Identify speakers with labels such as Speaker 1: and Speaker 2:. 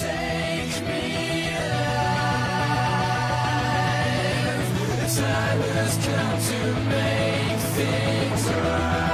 Speaker 1: take me alive. Time has come to make things right.